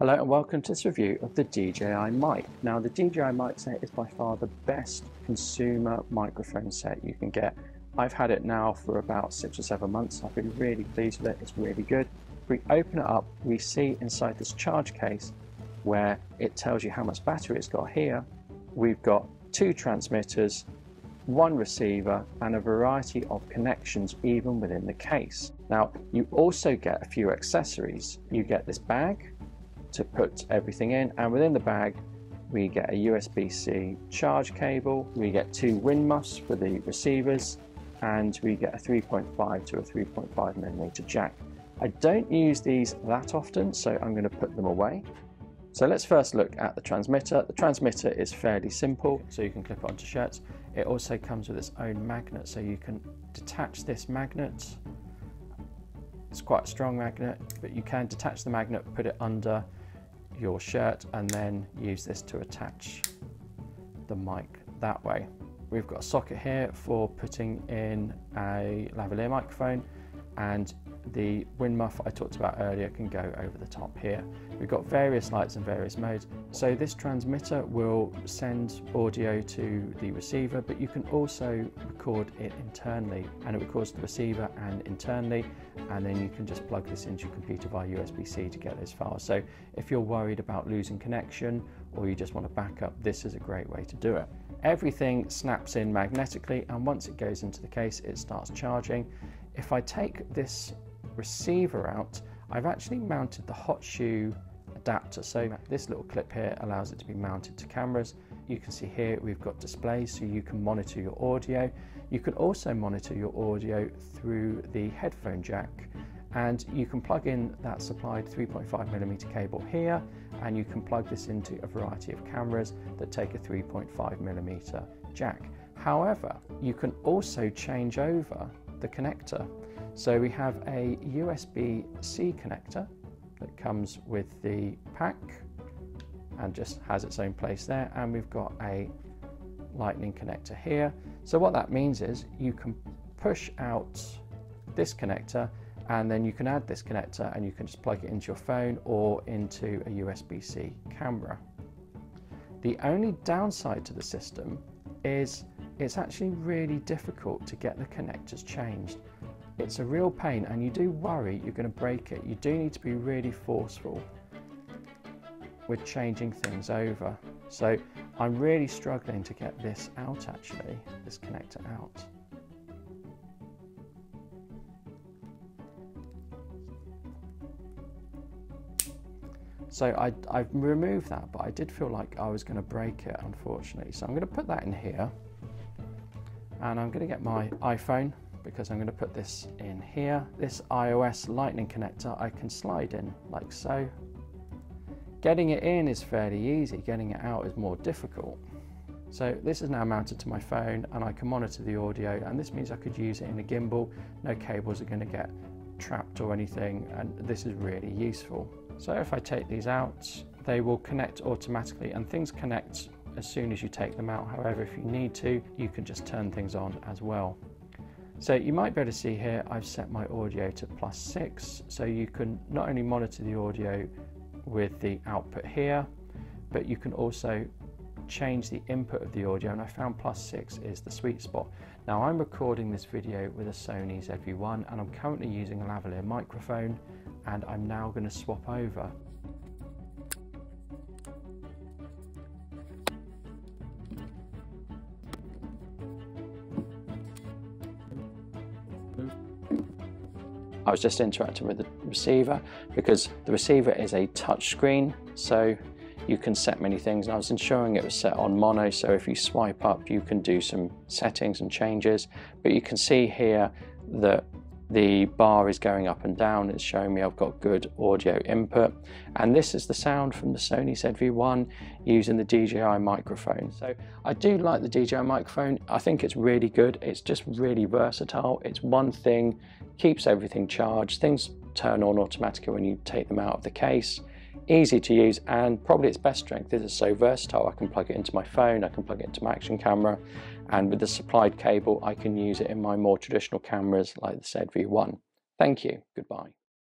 Hello and welcome to this review of the DJI mic. Now the DJI mic set is by far the best consumer microphone set you can get. I've had it now for about six or seven months. I've been really pleased with it. It's really good. If we open it up, we see inside this charge case where it tells you how much battery it's got here. We've got two transmitters, one receiver and a variety of connections even within the case. Now you also get a few accessories. You get this bag to put everything in and within the bag we get a USB-C charge cable, we get two wind muffs for the receivers and we get a 3.5 to a 3.5 millimeter jack. I don't use these that often so I'm going to put them away. So let's first look at the transmitter. The transmitter is fairly simple so you can clip it onto shirts. It also comes with its own magnet so you can detach this magnet. It's quite a strong magnet but you can detach the magnet, put it under your shirt and then use this to attach the mic that way. We've got a socket here for putting in a lavalier microphone and the wind muff I talked about earlier can go over the top here. We've got various lights and various modes. So this transmitter will send audio to the receiver, but you can also record it internally and it records the receiver and internally, and then you can just plug this into your computer via USB-C to get those files. So if you're worried about losing connection or you just want to back up, this is a great way to do it. Everything snaps in magnetically and once it goes into the case, it starts charging. If I take this receiver out, I've actually mounted the hot shoe adapter. So this little clip here allows it to be mounted to cameras. You can see here we've got displays so you can monitor your audio. You can also monitor your audio through the headphone jack and you can plug in that supplied 3.5 millimeter cable here and you can plug this into a variety of cameras that take a 3.5 millimeter jack. However, you can also change over the connector. So we have a USB-C connector that comes with the pack and just has its own place there and we've got a lightning connector here. So what that means is you can push out this connector and then you can add this connector and you can just plug it into your phone or into a USB-C camera. The only downside to the system is it's actually really difficult to get the connectors changed. It's a real pain and you do worry you're going to break it. You do need to be really forceful with changing things over. So I'm really struggling to get this out actually, this connector out. So I, I've removed that, but I did feel like I was going to break it, unfortunately. So I'm going to put that in here. And I'm going to get my iPhone because I'm going to put this in here. This iOS lightning connector I can slide in like so. Getting it in is fairly easy, getting it out is more difficult. So this is now mounted to my phone and I can monitor the audio and this means I could use it in a gimbal. No cables are going to get trapped or anything and this is really useful. So if I take these out, they will connect automatically and things connect as soon as you take them out. However, if you need to, you can just turn things on as well. So you might be able to see here, I've set my audio to plus six. So you can not only monitor the audio with the output here, but you can also change the input of the audio and I found plus six is the sweet spot. Now I'm recording this video with a Sony ZV-1 and I'm currently using a lavalier microphone and I'm now going to swap over I was just interacting with the receiver because the receiver is a touch screen, so you can set many things. And I was ensuring it was set on mono, so if you swipe up, you can do some settings and changes. But you can see here that the bar is going up and down. It's showing me I've got good audio input. And this is the sound from the Sony ZV-1 using the DJI microphone. So I do like the DJI microphone. I think it's really good. It's just really versatile. It's one thing, keeps everything charged. Things turn on automatically when you take them out of the case. Easy to use and probably its best strength is it's so versatile. I can plug it into my phone, I can plug it into my action camera, and with the supplied cable, I can use it in my more traditional cameras like the ZV-1. Thank you. Goodbye.